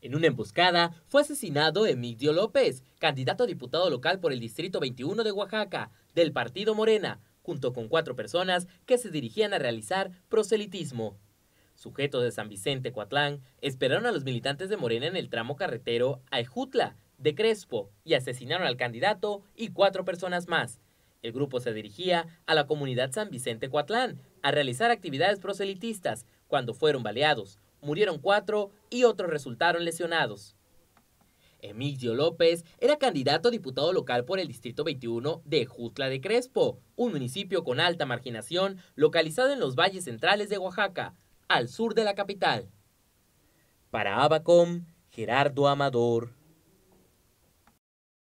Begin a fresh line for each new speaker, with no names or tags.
En una emboscada fue asesinado Emilio López, candidato a diputado local por el Distrito 21 de Oaxaca, del partido Morena, junto con cuatro personas que se dirigían a realizar proselitismo. Sujetos de San Vicente Coatlán esperaron a los militantes de Morena en el tramo carretero a Ejutla, de Crespo, y asesinaron al candidato y cuatro personas más. El grupo se dirigía a la comunidad San Vicente Coatlán a realizar actividades proselitistas cuando fueron baleados murieron cuatro y otros resultaron lesionados. Emilio López era candidato a diputado local por el Distrito 21 de Jutla de Crespo, un municipio con alta marginación localizado en los valles centrales de Oaxaca, al sur de la capital. Para Abacom, Gerardo Amador.